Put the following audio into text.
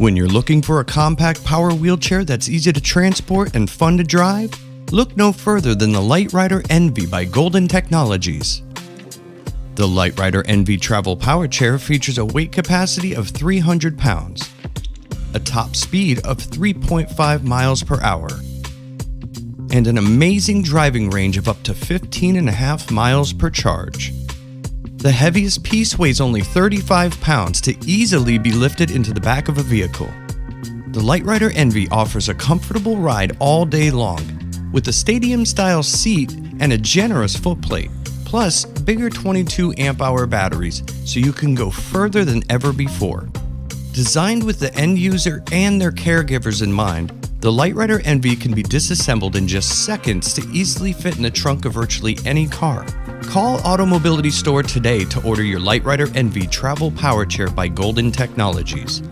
When you're looking for a compact power wheelchair that's easy to transport and fun to drive, look no further than the LiteRider Envy by Golden Technologies. The LiteRider Envy Travel Power Chair features a weight capacity of 300 pounds, a top speed of 3.5 miles per hour, and an amazing driving range of up to 15.5 miles per charge. The heaviest piece weighs only 35 pounds to easily be lifted into the back of a vehicle. The LiteRider Envy offers a comfortable ride all day long, with a stadium style seat and a generous footplate, plus bigger 22 amp hour batteries so you can go further than ever before. Designed with the end user and their caregivers in mind, the LiteRider Envy can be disassembled in just seconds to easily fit in the trunk of virtually any car. Call Automobility Store today to order your LiteRider Envy Travel Power Chair by Golden Technologies.